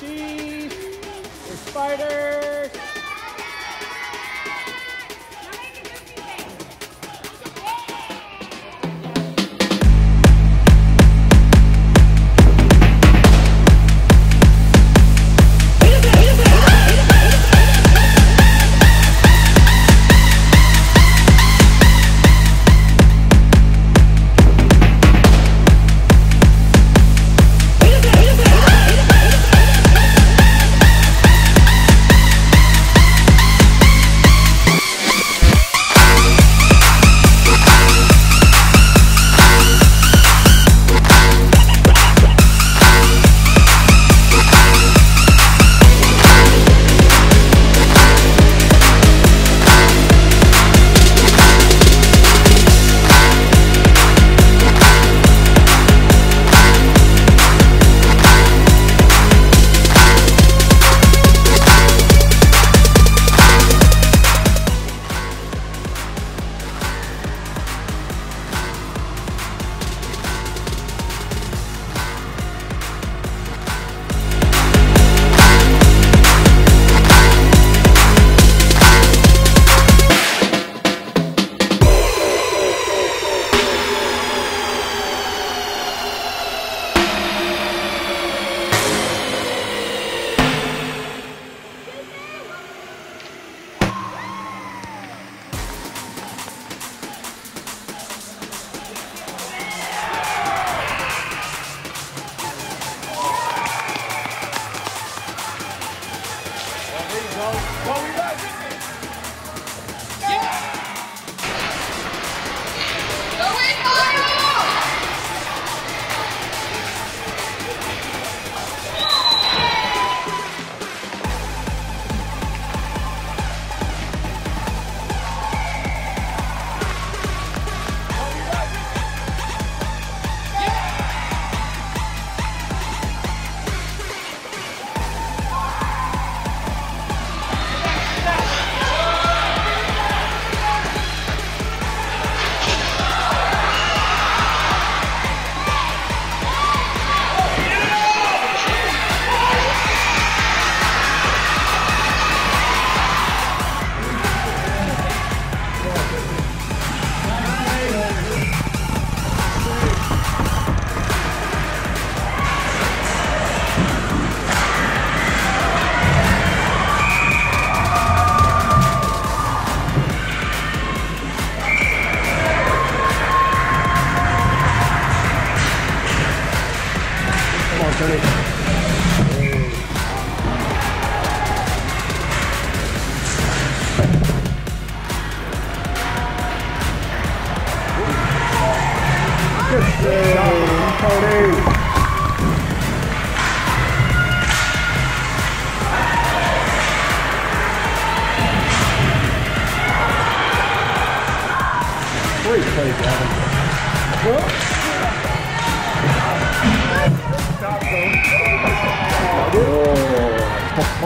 cheese. Good Tony. Great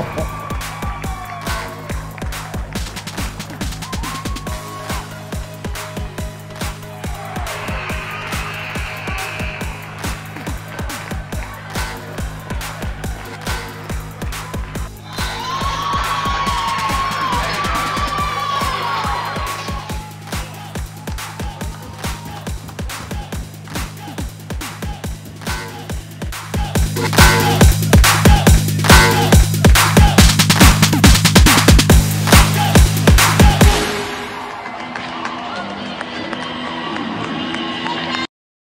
Oh.